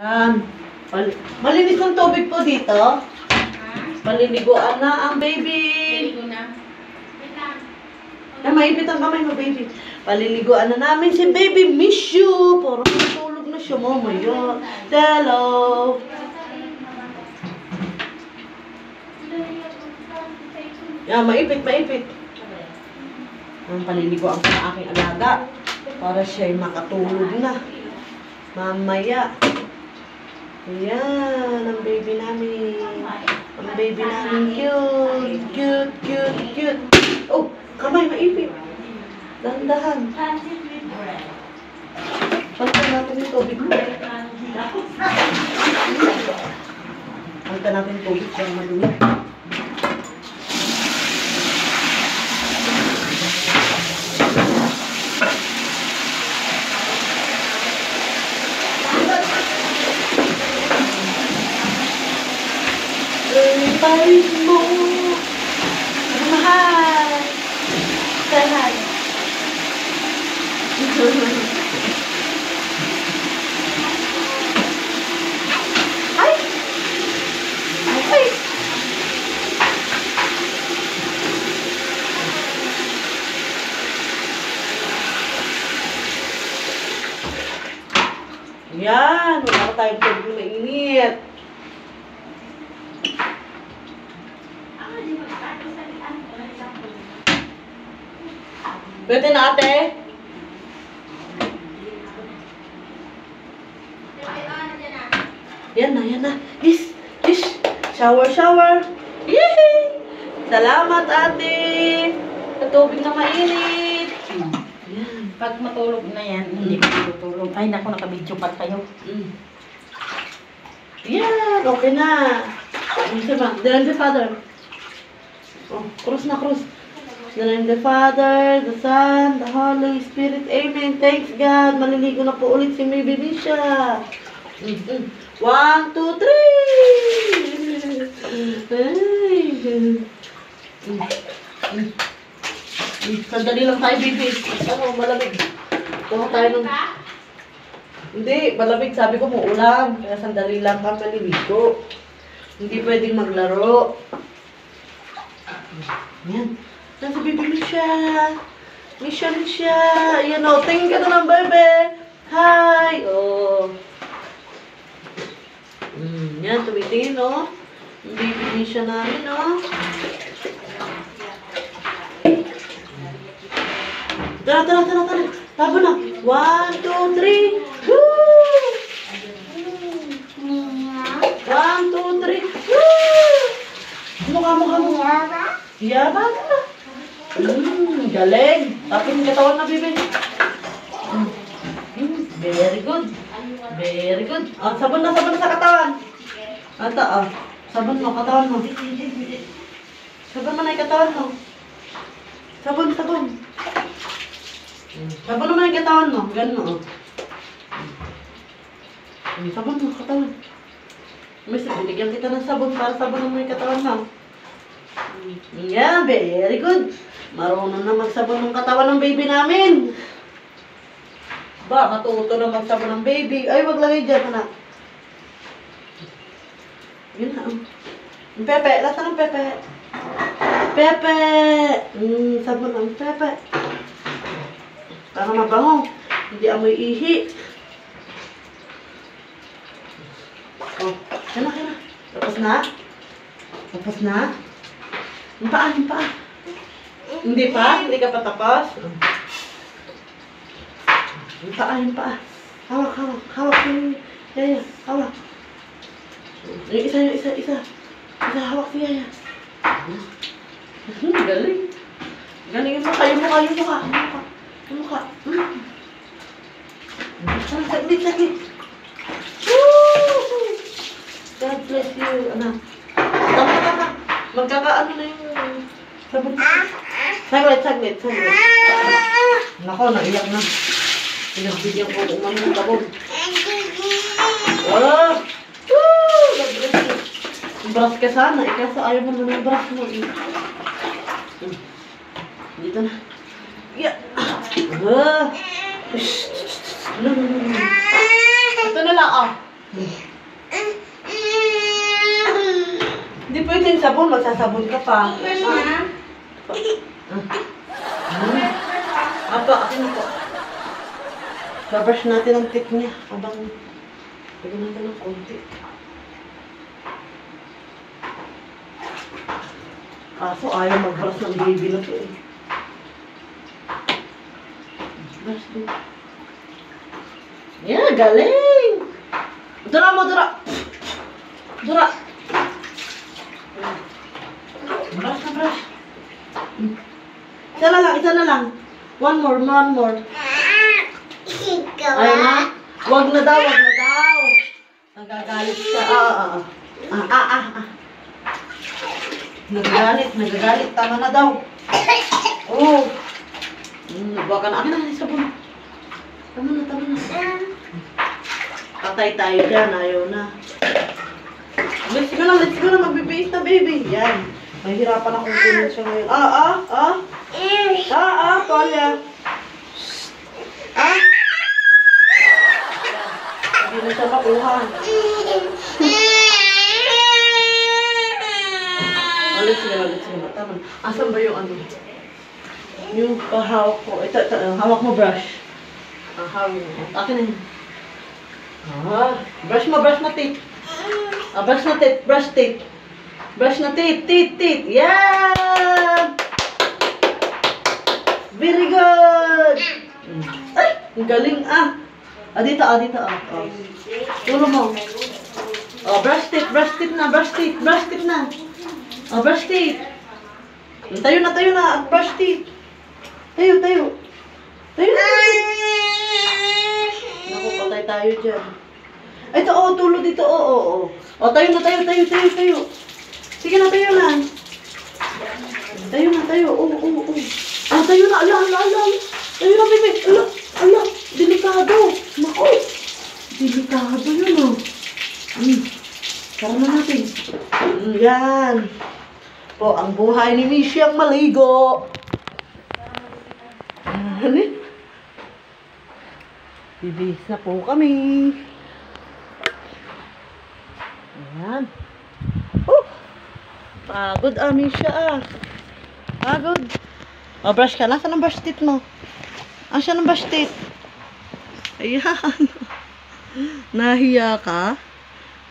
Yan. Mal- malinis ng tubig po dito. Maliliguan na ang baby. Na maipit ang kamay mo, baby. Paliliguan na namin si baby. Miss you. Parang natulog na siya, mama. Yan. Hello. Yan, maipit, maipit. Ang paliliguan ko na aking alaga. Para siya'y makatulog na. Mamaya. Ayan, ang baby namin. Ang baby namin cute. Cute, cute, cute. Oh, kamay, maipit. Dahan-dahan. Palitan natin yung tubig mo. Palitan natin yung tubig para madumi. Yan, wala tayong tubig na mainit. Pwede na ate? Yan na, yan na. Is, is. Shower, shower. Yay! Salamat ate. Sa tubig na mainit. Yan. Pag matulog na yan, hindi ko tutulog. Ay, naku, nakabidyo pa kayo. Mm. Yan, okay na. Of the Father. Oh, cross na cross. The name of the Father, the Son, the Holy Spirit. Amen. Thanks God. Maliligo na po ulit si May Benicia. Mm -mm. One, two, three! Sandali lang tayo, baby. Ano, malamig. Kuha tayo ng... Hindi, malamig. Sabi ko muulan. Kaya sandali lang kami maliligo. Hindi pwedeng maglaro. Yan. Nasa siya. Misha rin siya. Ayan o. Tingin ka na ng bebe. Hi. Oh. Yan, tumitingin o. Ang baby ni siya namin o. Tara, tara, tara, tara. Tabo na. One, two, three. Woo! One, two, three. Woo! Mukha, mukha, mukha. Yaba ka. Mm, galing. Tapos yung katawan na, bibi. Mm. Mm, very good. Very good. Ah, sabon na, sabon na sa katawan. Ata, ah. Sabon mo, katawan mo. Sabon mo na katawan mo. Sabon, sabon. Sabon naman yung katawan mo. Ganun, oh. Sabon mo, katawan. Miss, binigyan kita ng sabon para sabon mo yung katawan mo. Yeah, very good. Marunong na magsabon ng katawan ng baby namin. Ba, matuto na magsabon ng baby. Ay, wag lagay dyan, anak. Yun na. oh. Ang Pepe, lasa ng Pepe. Pepe! Mm, sabon ng Pepe. Para mabango. Hindi amoy ihi. Oh, yan na, yan na. Tapos na? Tapos na? Yung paa, yung paa. Hindi pa? Hindi ka pa tapos? Yung paa, yung paa. Hawak, hawak, hawak yung... Yaya, hawak. Yung isa, yung isa, isa. Yaya. Hmm, galing. Galing yung mukha, yung mukha, yung mukha. Yung mukha. Yung mukha. Hmm. Saglit, saglit. Woo! God bless you, anak. Tama, tama. Magkakaano na yung sabon. Saglit, saglit, saglit. Nako, naiyak na. Pinagbigyan ko kung ano yung tabog. Wala! Woo! God bless you. Brush ka sana, eh, kaso ayaw mo na ng brush mo. Hmm. Dito na. Yeah. Ah. Ito na lang, ah. Hindi pwedeng sabon, magsasabon ka pa. Ah. Ah. Apa, akin po. Babrush natin ang tip niya. Abang, lagyan natin ng konti. Kaso ayaw mag-brush ng baby na to eh. Brush din. Yeah, galing! Dura mo, dura! Dura! Brush na brush. Isa na lang, isa na lang. One more, one more. Ayaw na? Wag na daw, wag na daw. Nagagalit siya. Ah, ah, ah. Ah, ah, ah, ah. Nagagalit, nagagalit. Tama na daw. Oh. Hmm, nagbawa ka na. Akin na, sabon. Tama na, tama na. Patay tayo dyan, ayaw na. Let's go na, let's go na. Magbibihis na, baby. Yan. Mahirapan akong kunin siya ngayon. Ah, ah, ah. Ah, ah, Tonya. Ah. Hindi na siya makuha. Asan ba yung ano? Yung pahawak ko. Ito, ito, hawak mo brush. Ah, hawak mo. Akin na yun. Ah, brush mo, brush mo, teeth. Ah, brush na teeth, brush teeth. Brush na teeth, teeth, teeth. Yeah! Very good! Ay, ang galing ah. Ah, dito, ah, dito, ah. Oh. Mo. Oh, brush teeth, brush teeth na, brush teeth, brush teeth na. Oh, brush teeth. Tayo na, tayo na, brush teeth. Tayo, tayo. Tayo na. Naku, tayo dyan. Ito, oh, tulo dito, oh, oh, oh. Oh, tayo na, tayo, tayo, tayo, tayo. Sige na, tayo na. Tayo na, tayo, oh, oh, oh. Ah, tayo na, ala, ala, ala. Tayo na, bebe. Ala, ala, delikado. Naku, delikado yun, oh. Hmm. Tara na natin. Hmm, yan. Po, ang buhay ni Mishi ang maligo. Bibihis na po kami. Ayan. Oh! Pagod, Amisha ah. Pagod. O, brush ka. Nasaan ang brush teeth mo? Asan ang brush teeth? Ayan. Nahiya ka?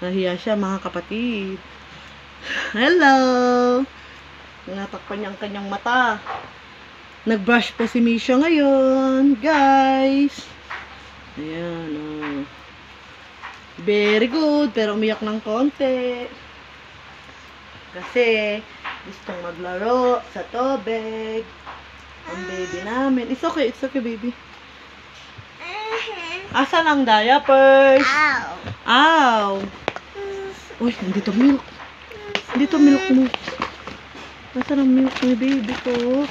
Nahiya siya, mga kapatid. Hello! Natakpan niya ang kanyang mata. Nag-brush po si Misha ngayon, guys. Ayan, oh. Very good, pero umiyak ng konti. Kasi, gustong maglaro sa tubig. Ang baby namin. It's okay, it's okay, baby. Asan ang diapers? Ow! Uy, nandito milk. Nandito milk mo. Asan ang milk ni baby ko?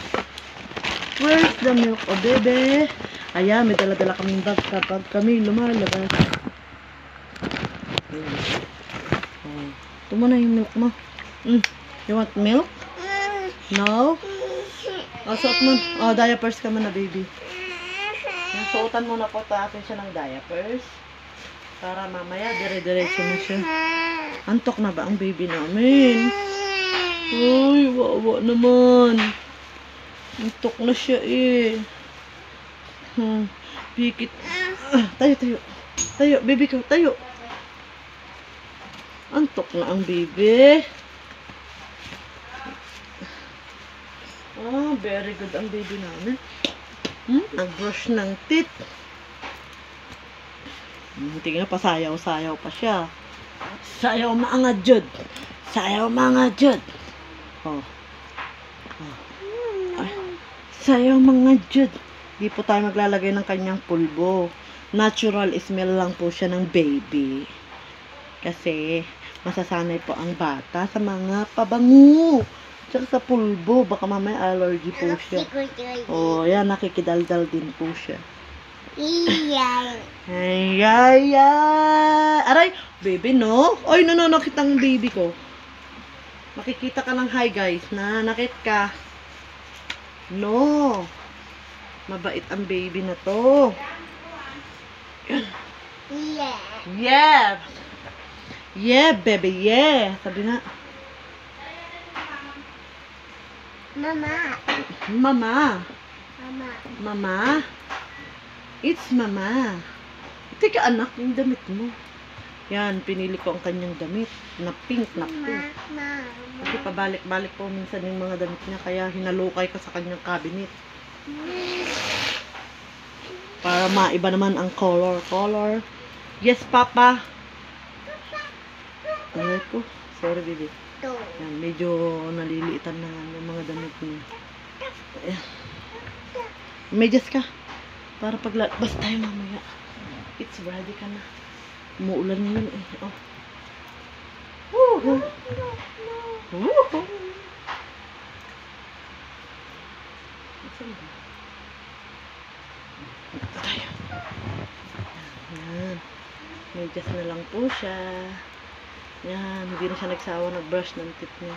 Where's the milk, oh bebe? Ayan, may dala-dala kaming bag kapag kami lumalabas. Oh. Ito mo na yung milk mo. Mm. You want milk? No? Oh, suot mo. Oh, diapers ka muna, baby. Yan, Suotan mo na po natin siya ng diapers. Para mamaya, dire-diretso na siya. Antok na ba ang baby namin? Uy, wawa naman. Antok na siya eh. Hmm, pikit. Ah, tayo, tayo. Tayo, baby ko, tayo. Antok na ang baby. Ah, very good ang baby namin. Hmm, nag-brush ng teeth. Hmm, tingnan pa, sayaw-sayaw pa siya. Sayaw mga jud. Sayaw mga jud. Oh. oh. Ay, sayaw mga jud. Di po tayo maglalagay ng kanyang pulbo. Natural smell lang po siya ng baby. Kasi, masasanay po ang bata sa mga pabango. Tsaka sa pulbo. Baka mamaya allergy po siya. Oh, yan, nakikidaldal din po siya. Ay, ay, ay. Aray, baby, no? Ay, no, no, nakita ang baby ko. Makikita ka ng hi, guys, na nakit ka. No. Mabait ang baby na to. Yeah. Yeah, baby, yeah. Sabi nga. Mama. Mama. Mama. Mama. It's mama. Teka anak, yung damit mo. Yan, pinili ko ang kanyang damit. Na pink, na pink. Kasi pabalik-balik po minsan yung mga damit niya, kaya hinalukay ko sa kanyang cabinet. Para maiba naman ang color. Color. Yes, Papa. Ay ko. Sorry, baby. Yan, medyo naliliitan na nga yung mga damit niya. Ayan. Medyas ka. Para paglabas tayo mamaya. It's ready ka na. Umuulan yun eh. Oh. Woohoo! Ito tayo. Yan. Medyas na lang po siya. Yan, hindi na siya nagsawa nag-brush ng tip niya.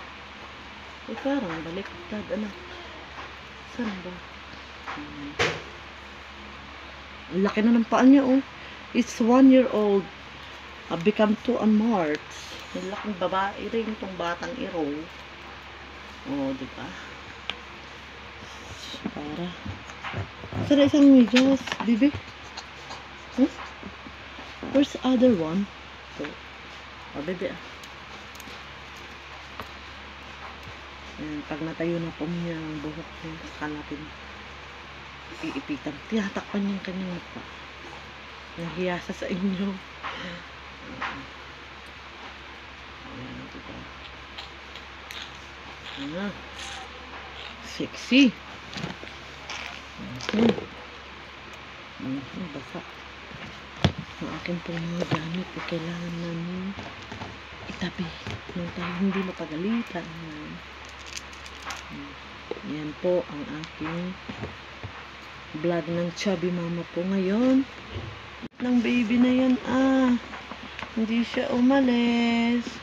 Eh, parang baliktad, anak. Saan ba? Ang laki na ng paa niya, oh. It's one year old. Uh, become two on March. Ang laking babae rin itong batang iro. Oh, di ba? Para. Saan na isang medyas, bibi? Huh? Where's the other one? So, o, bebe ah. Ayan, pag natayo na po niya ang buhok niya, saka natin iipitan. Tinatakpan niya yung kanyang mukha. Nahiyasa sa inyo. Ayan, diba? Ah, sexy. Mhm. Mhm, basa ang akin pong mga gamit ay kailangan namin itabi nung tayo hindi mapagalitan. Yan po ang aking vlog ng chubby mama po ngayon. Ng baby na yan ah. Hindi siya umalis.